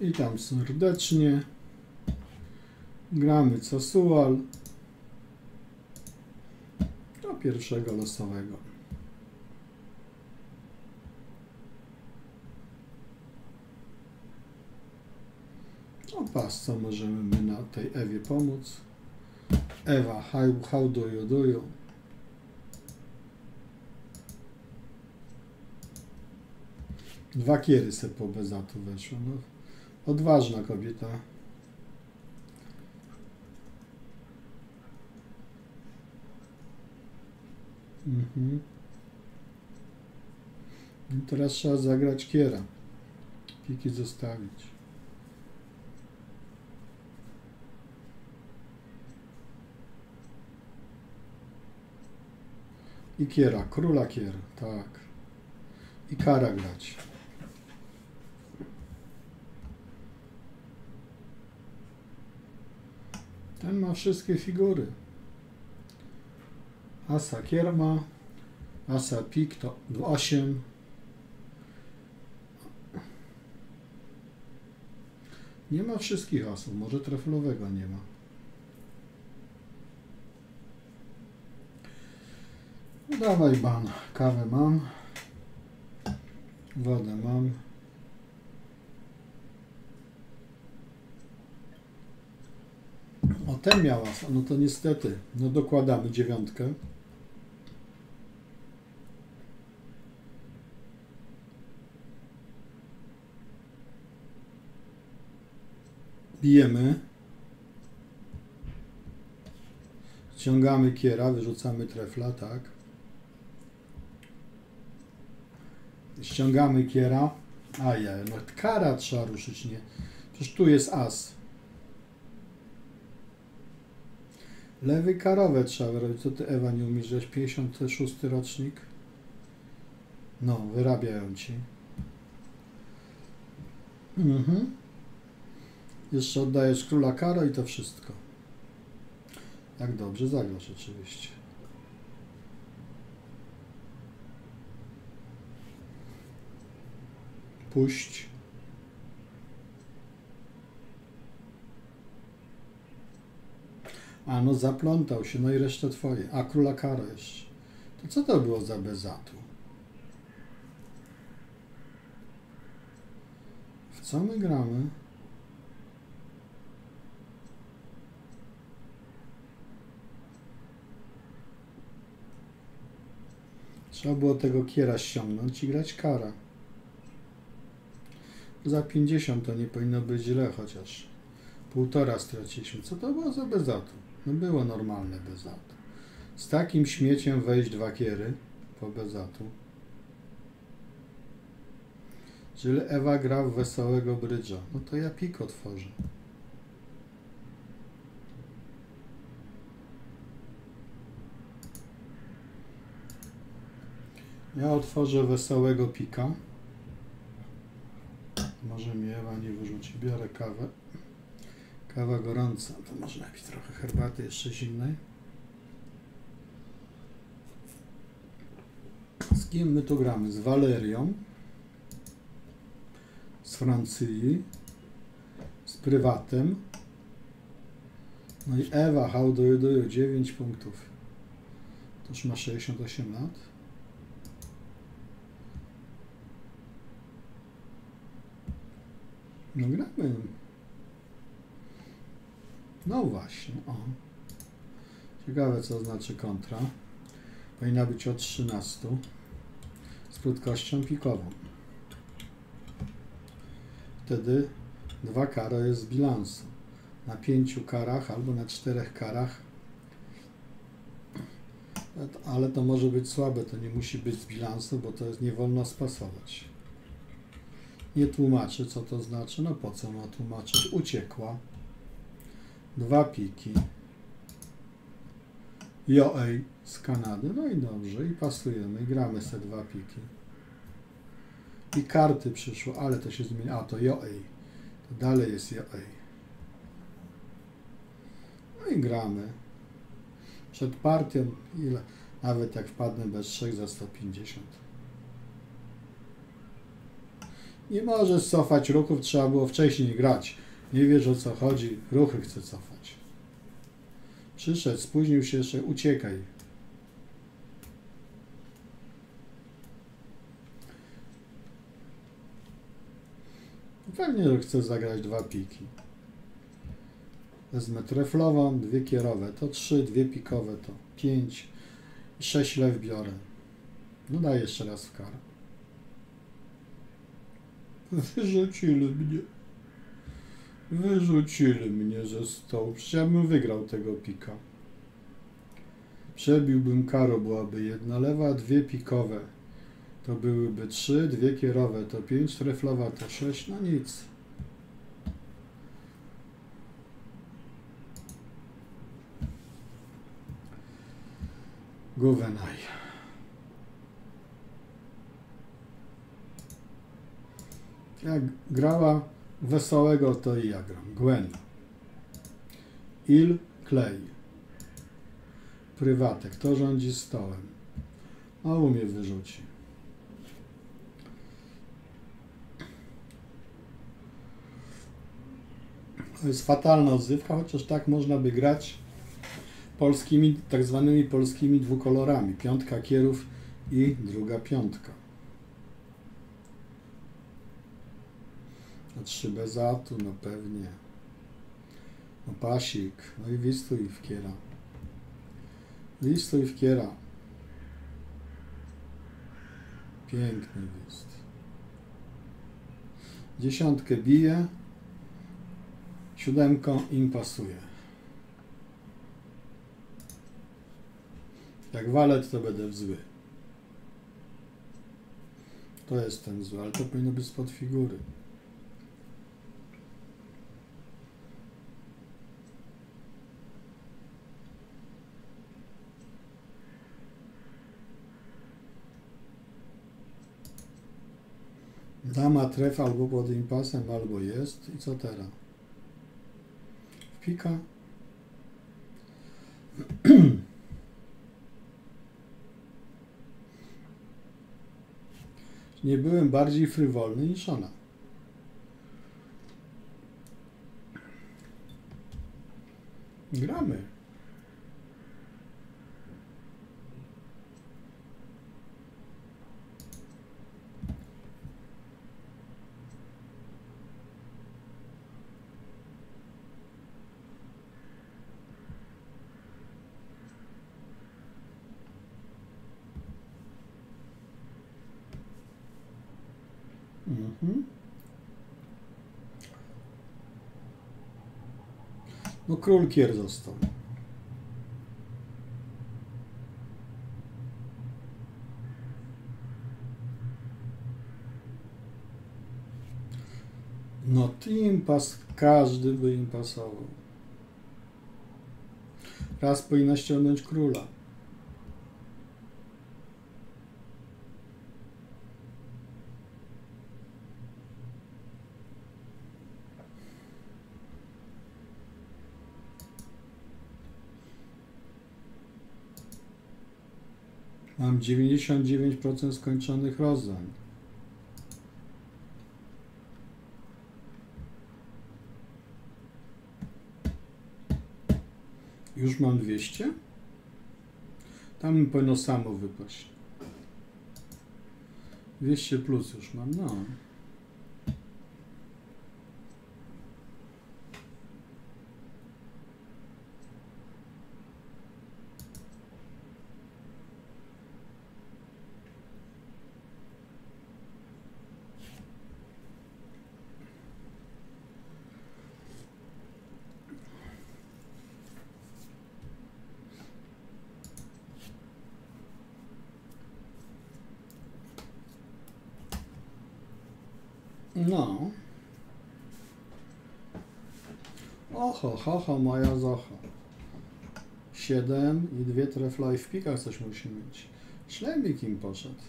Witam serdecznie. Gramy casual do pierwszego losowego. O co możemy my na tej Ewie pomóc? Ewa, how, how do you do you? Dwa kiery se po bezatu weszło. No, odważna kobieta. Mhm. I teraz trzeba zagrać kiera. Piki zostawić. I kiera, króla kier, tak. I kara grać. Ten ma wszystkie figury. Asa kierma, asa pik to 8. Nie ma wszystkich asów, może treflowego nie ma. No dawaj ban, kawę mam, wodę mam. O, ten miała, no to niestety, no dokładamy dziewiątkę. Bijemy. Ściągamy kiera, wyrzucamy trefla, tak. Ściągamy kiera. Ajaj, no kara trzeba ruszyć, nie. Przecież tu jest as. Lewy karowe trzeba wyrobić. Co ty Ewa nie umiesz? Żeś 56 rocznik? No, wyrabiają ci. Mhm. Jeszcze oddajesz króla karo i to wszystko. Jak dobrze zagrasz oczywiście. Puść. A no zaplątał się, no i resztę twoje. A króla jeszcze. To co to było za bezatu? W co my gramy? Trzeba było tego kiera ściągnąć i grać kara. Za 50 to nie powinno być źle, chociaż półtora straciliśmy. Co to było za bezatu? No było normalne bezatu. Z takim śmieciem wejść dwa kiery po bezatu. Czyli Ewa gra w wesołego brydża. No to ja pik otworzę. Ja otworzę wesołego pika. Może mi Ewa nie wyrzuci. Biorę kawę. Kawa gorąca. To może napić trochę herbaty jeszcze zimnej. Z kim my tu gramy? Z Walerią. Z Francji. Z Prywatem. No i Ewa, how do you do? you? 9 punktów. To już ma 68 lat. No gramy. No właśnie, o. Ciekawe co znaczy kontra. Powinna być o 13 z prędkością pikową. Wtedy dwa karo jest z bilansu. Na pięciu karach albo na czterech karach. Ale to może być słabe, to nie musi być z bilansu, bo to jest nie wolno spasować. Nie tłumaczy, co to znaczy. No po co ma tłumaczyć? Uciekła. Dwa piki. Joej z Kanady. No i dobrze. I pasujemy. I gramy sobie dwa piki. I karty przyszło, ale to się zmieni. A, to Joej. To dalej jest Joej. No i gramy. Przed partią, ile? Nawet jak wpadnę bez trzech za 150. Nie możesz cofać ruchów, trzeba było wcześniej grać. Nie wiesz o co chodzi, ruchy chce cofać. Przyszedł, spóźnił się jeszcze, uciekaj. Pewnie, że chce zagrać dwa piki. Wezmę treflową, dwie kierowe, to trzy, dwie pikowe, to pięć, sześć lew biorę. No daj jeszcze raz w kar. Wyrzucili mnie. Wyrzucili mnie ze stołu. Przecież ja bym wygrał tego pika. Przebiłbym karo, byłaby jedna lewa, dwie pikowe. To byłyby trzy, dwie kierowe, to pięć, treflowa to sześć, no nic. Guwenaj. Jak grała wesołego, to i ja gram. Gwen. Il Clay. Prywatek. Kto rządzi stołem? A umie wyrzuci. To jest fatalna odzywka, chociaż tak można by grać polskimi, tak zwanymi polskimi dwukolorami. Piątka kierów i druga piątka. A trzy bez atu, no pewnie. No pasik, no i wistuj w kiera. Wistuj w kiera. Piękny wist. Dziesiątkę bije. Siódemką im pasuje. Jak walet, to będę w zły. To jest ten zły, ale to powinno być spod figury. Dama tref albo pod impasem, albo jest. I co teraz? Pika. Nie byłem bardziej frywolny niż ona. Gramy. Mhm. No król kier został. No impas, każdy by im pasował. Raz powinna ściągnąć króla. Mam 99% skończonych rozdań. Już mam 200? Tam mi powinno samo wypaść. 200 plus już mam, no. No. Oho, ho, ho, moja zocha. 7 i dwie trefla i w pikach coś musi mieć. Szlemik im poszedł.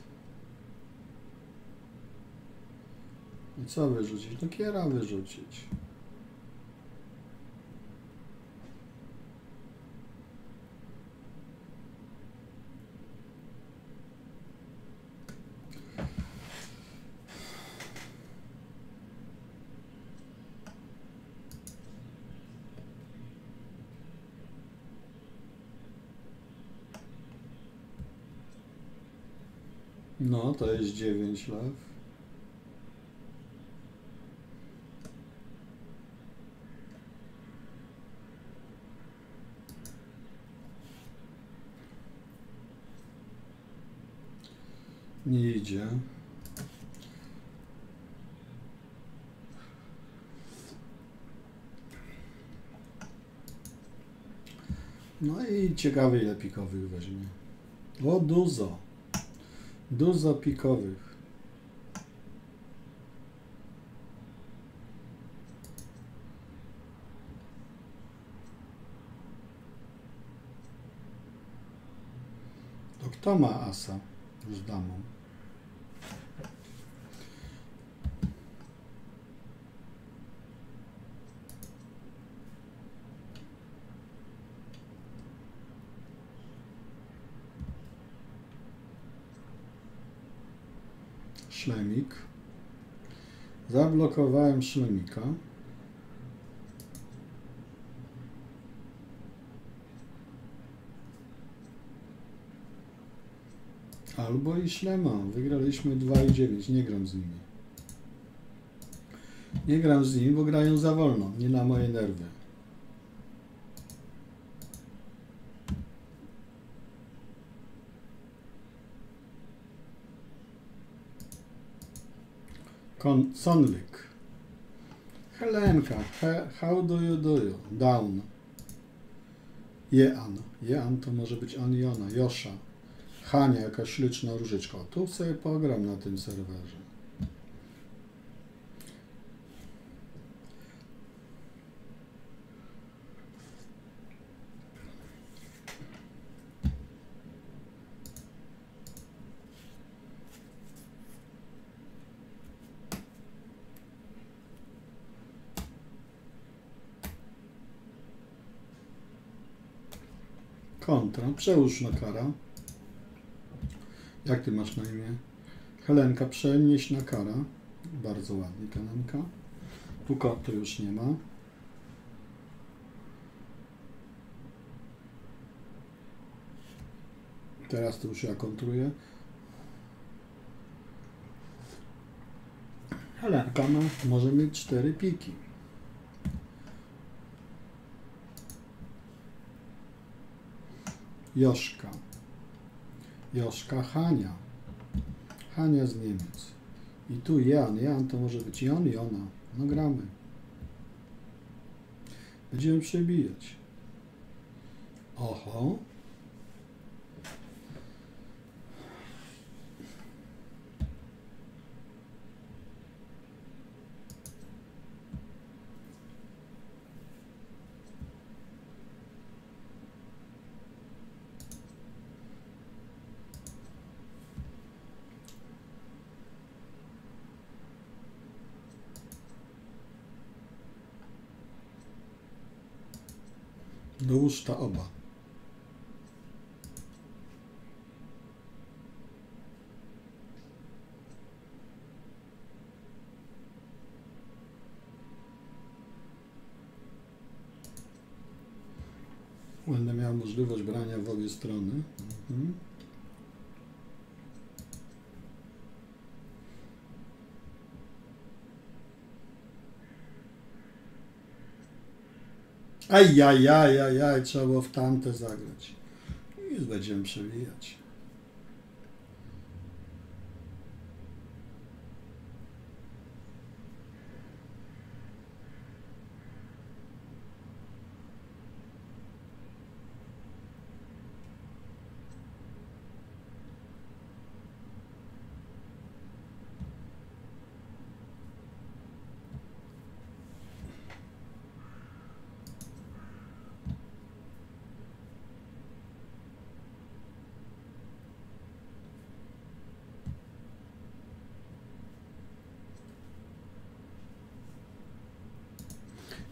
I co wyrzucić? No kiera wyrzucić. No, to jest 9 lew. Nie idzie. No i ciekawy ile pikowych weźmie. O, dużo. Dużo pikowych. To kto ma asa z damą? Szlemik. Zablokowałem szlemika. Albo i szlema. Wygraliśmy 2,9. Nie gram z nimi. Nie gram z nimi, bo grają za wolno. Nie na moje nerwy. Kon Sonlik. Helenka. He, how do you do you? Down. Jean. Jean to może być on i ona. Josza. Hania, jakaś śliczna różyczka. Tu sobie pogram na tym serwerze. Kontra. Przełóż na kara. Jak ty masz na imię? Helenka, przenieś na kara. Bardzo ładnie, Helenka. Tu koty już nie ma. Teraz to już ja kontruję. Helenka no, może mieć cztery piki. Joszka. Joszka Hania. Hania z Niemiec. I tu Jan. Jan to może być i on i ona. No gramy. Będziemy przebijać. Oho. Dołóż ta oba. Będę miał możliwość brania w obie strony. Mhm. Ajajajajaj, trzeba było w tamte zagrać. I będziemy przewijać.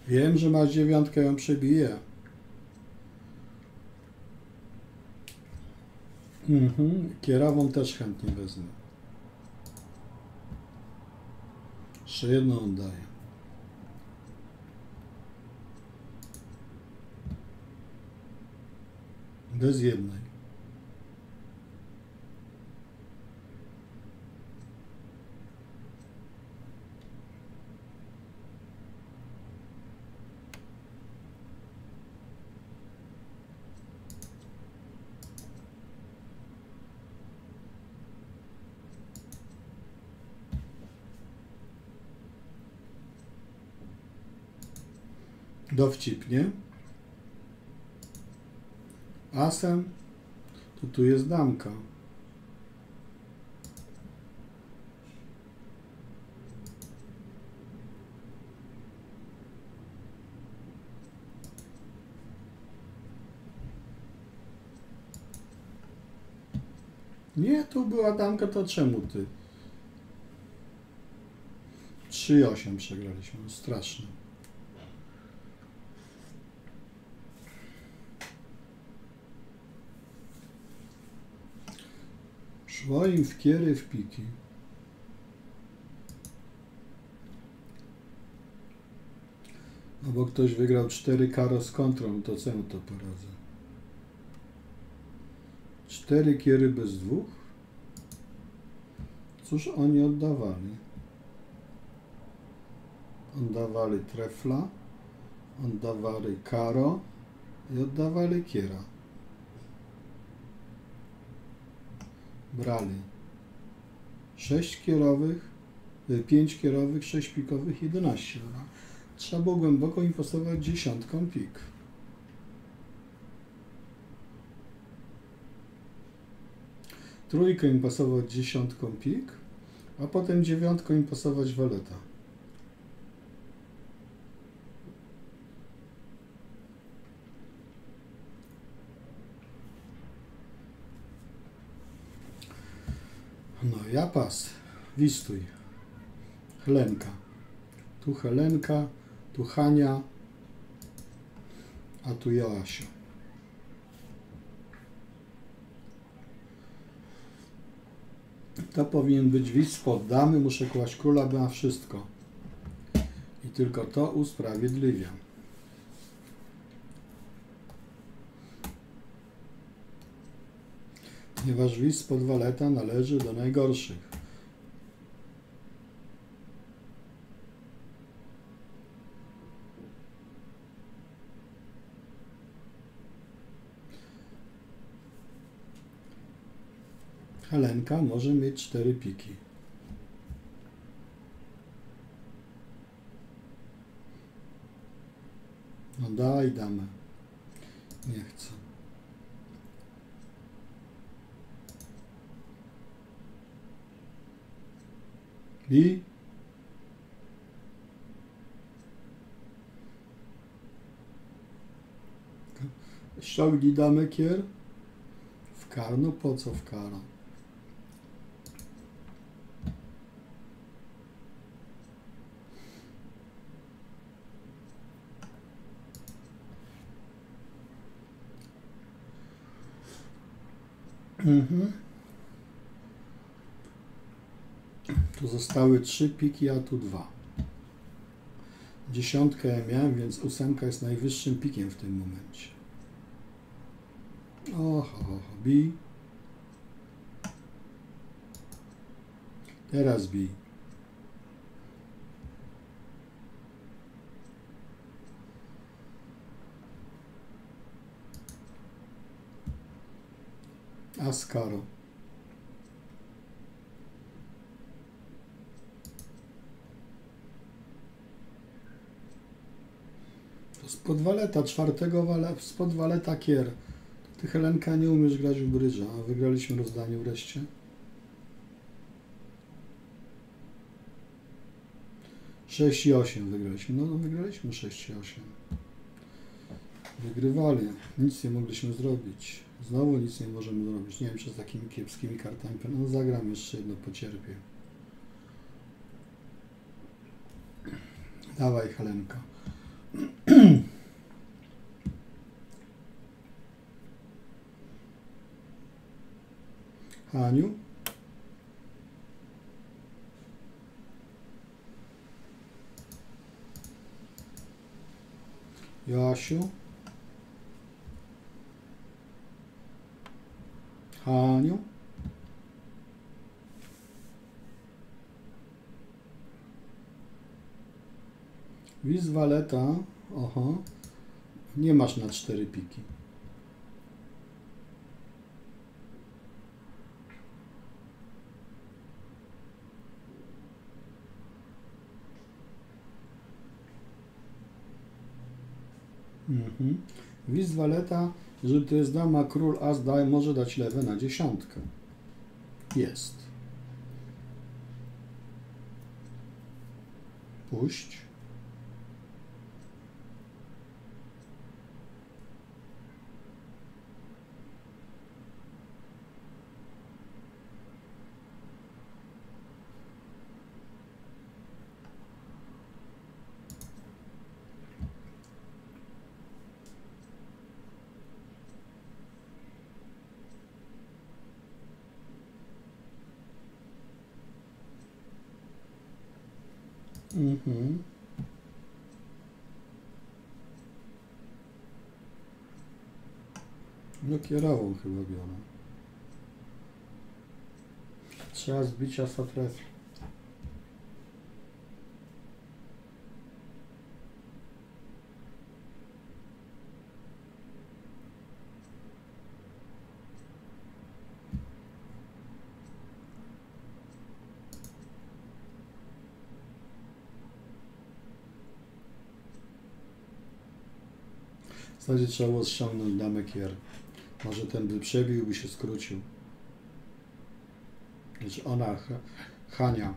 Wiem, że masz dziewiątkę, ją przebiję. Mhm. Kierową też chętnie wezmę. Jeszcze jedną oddaję. Bez jednej. Dowcipnie. Asem, to tu jest damka. Nie, tu była damka, to czemu ty? 3-8 przegraliśmy, straszne. Szło im w kiery, w piki. No bo ktoś wygrał 4 karo z kontrą, to co mu to poradzę? 4 kiery bez dwóch? Cóż oni oddawali? Oddawali trefla, oddawali karo i oddawali kiera. Brali 6 kierowych, 5 kierowych, 6 pikowych, 11. No. Trzeba było głęboko inwestować dziesiątką pik. Trójkę im pasować dziesiątką pik, a potem dziewiątką im pasować waleta. No, ja pas. Wistuj. Helenka. Tu Helenka, tu Hania, a tu Joasiu. To powinien być widz spod damy, muszę kłaść króla na wszystko. I tylko to usprawiedliwiam. Ponieważ widz spod waleta należy do najgorszych. Helenka może mieć cztery piki. No daj damę. Nie chcę. I ściągnij damę kier. W kar, po co w kara? Mhm. Tu zostały trzy piki, a tu dwa. Dziesiątkę miałem, więc ósemka jest najwyższym pikiem w tym momencie. Oho, ho, bi. Teraz bi. Ascaro. Spod waleta, czwartego wale, spod waleta kier. Ty Helenka nie umiesz grać w brydża, a wygraliśmy rozdanie wreszcie. Sześć i osiem wygraliśmy. No, no wygraliśmy sześć i osiem. Wygrywali. Nic nie mogliśmy zrobić. Znowu nic nie możemy zrobić. Nie wiem, czy z takimi kiepskimi kartami. No zagram jeszcze jedno, pocierpię. Dawaj, Helenka. Haniu. Jasiu. Haniu. Wiz. Oho. Nie masz na cztery piki. Mhm. Wiz waleta, jeżeli to jest dama, król, as, daj, może dać lewe na dziesiątkę. Jest. Puść. Mhm. No kierową chyba biorę. Trzeba zbicia satrefy. W zasadzie trzeba było ściągnąć damę kier. Może ten by przebił, by się skrócił. Znaczy ona, Hania.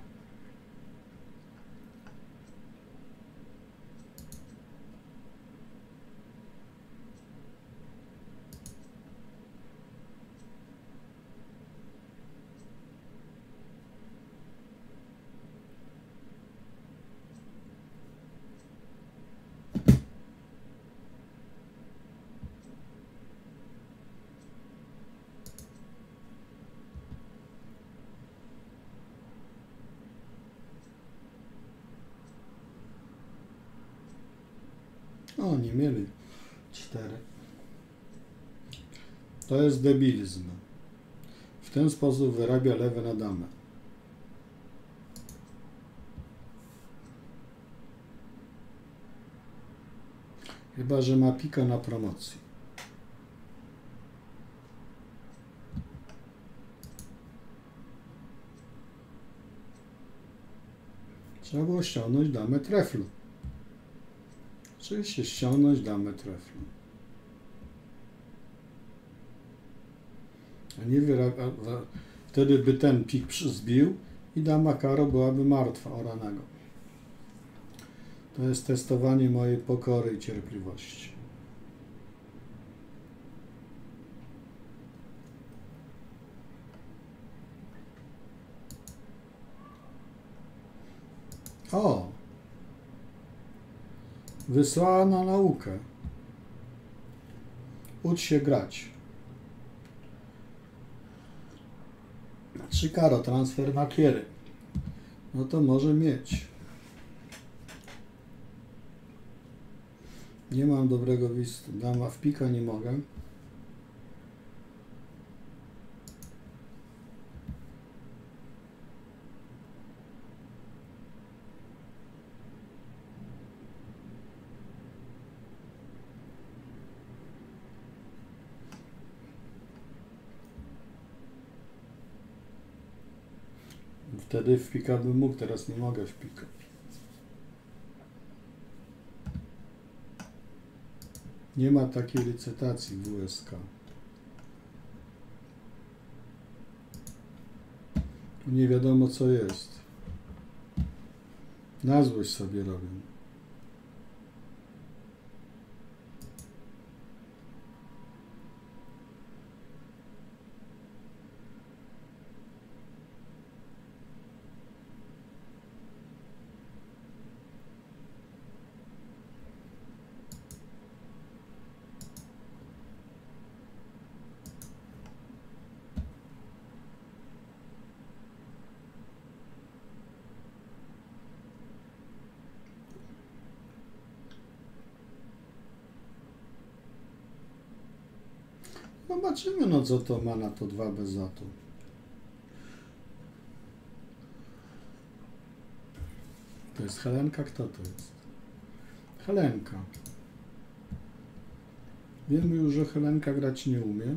O, nie mieli cztery. To jest debilizm. W ten sposób wyrabia lewe na damę. Chyba, że ma pika na promocji. Trzeba było ściągnąć damę treflu. Oczywiście ściągnąć damę treflu. A nie wyrabia, a- wtedy by ten pik zbił i dama karo byłaby martwa oranego. To jest testowanie mojej pokory i cierpliwości. O! Wysłała na naukę. Ucz się grać. Trzy karo, transfer na kiery. No to może mieć. Nie mam dobrego wistu. Dama w pika nie mogę. Wtedy w pika bym mógł, teraz nie mogę w pika. Nie ma takiej licytacji w WSK. Tu nie wiadomo co jest. Na złość sobie robią. Zobaczymy, no co to ma na to dwa bez zatu. To jest Helenka? Kto to jest? Helenka. Wiemy już, że Helenka grać nie umie.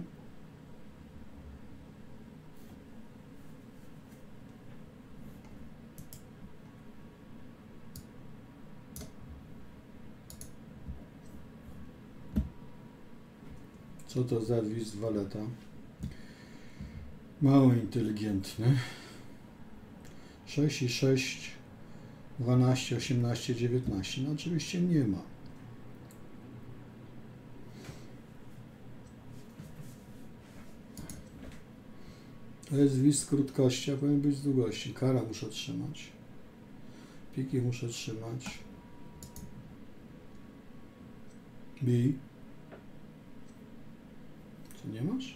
Co to za wizd waleta? Mało inteligentny. 6 i 6, 12, 18, 19. No oczywiście nie ma. To jest wizd krótkości, a powinien być z długości. Kara muszę trzymać. Piki muszę trzymać. Bi. Co nie masz?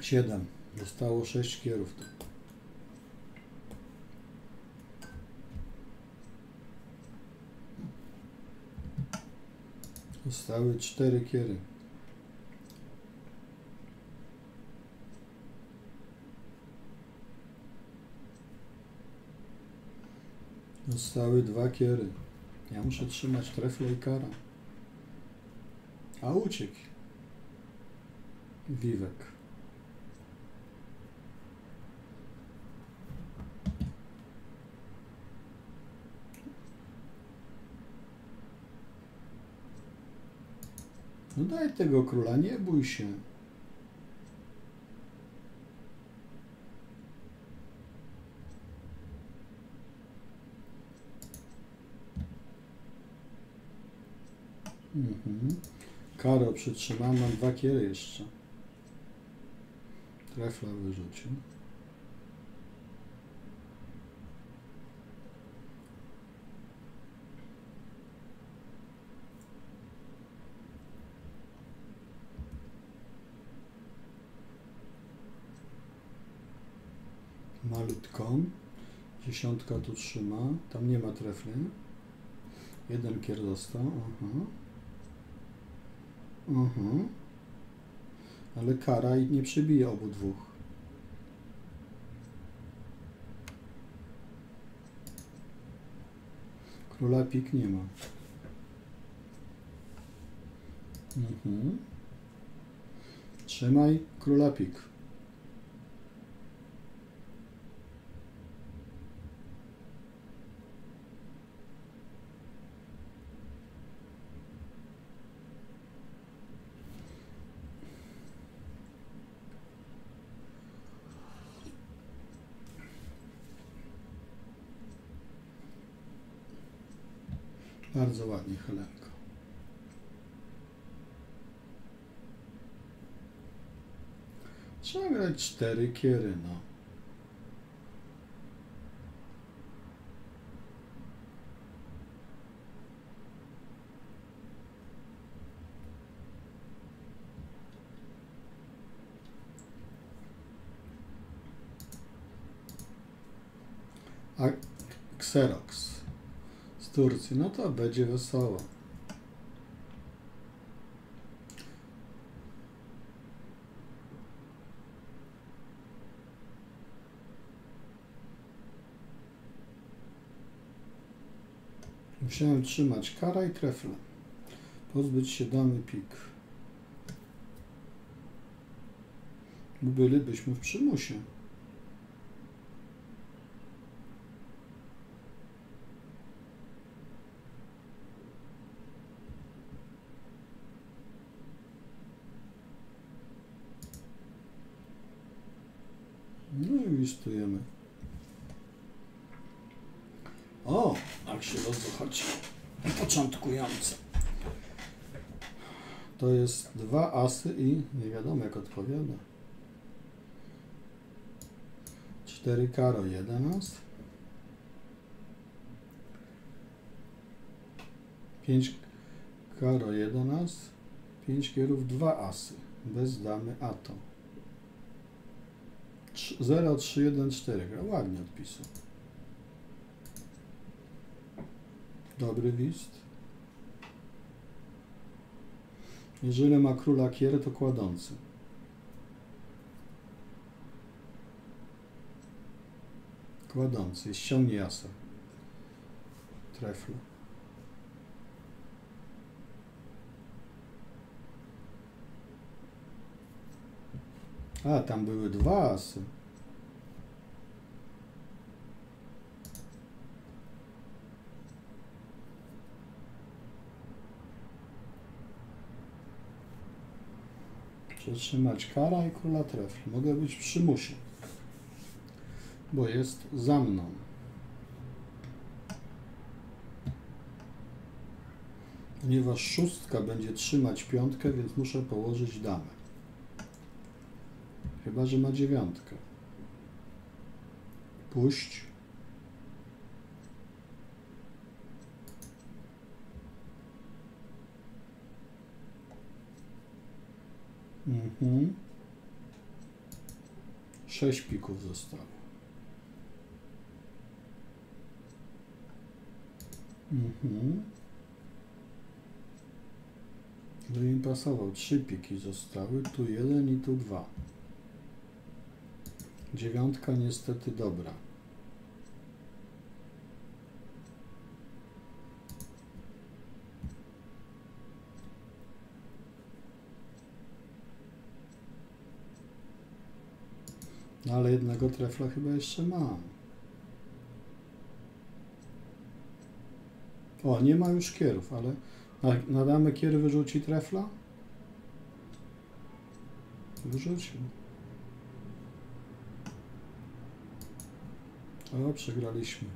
Siedem. Zostało sześć kierów. Zostały cztery kiery. Zostały dwa kiery. Ja muszę trzymać trefle i kara. A uciekł. Wiwek. No daj tego króla, nie bój się. Mhm. Karo przytrzymam, mam dwa kiery jeszcze. Trefla wyrzucił. Malutką. Dziesiątka tu trzyma. Tam nie ma trefli. Jeden kier dostał. Aha. Aha. Ale kara nie przybije obu dwóch. Króla pik nie ma. Mhm. Trzymaj króla pik. Bardzo ładnie, Helenko. Trzeba grać cztery kiery, no. A z Turcji, no to będzie wesoło. Musiałem trzymać kara i trefle. Pozbyć się damy pik. Bylibyśmy w przymusie. No i listujemy. O, jak się rozchodzi. Początkujące. To jest dwa asy i nie wiadomo jak odpowiada. Cztery karo, jeden as. Pięć karo, jeden as. Pięć kierów, dwa asy. Bez damy ato. 0, 3, 1, 4. Gra ładnie odpisał. Dobry list. Jeżeli ma króla kierę, to kładący. Kładący. Ściągnie jasę. Trefle. A, tam były dwa asy. Przetrzymać kara i króla trefli. Mogę być w przymusie, bo jest za mną. Ponieważ szóstka będzie trzymać piątkę, więc muszę położyć damę. Chyba, że ma dziewiątkę. Puść. Mhm. Sześć pików zostało. Mhm. Gdyby mi pasował, trzy piki zostały, tu jeden i tu dwa. Dziewiątka niestety dobra. No ale jednego trefla chyba jeszcze mam. O, nie ma już kierów, ale na, na damę kier wyrzuci trefla? Wyrzucił. O, przegraliśmy.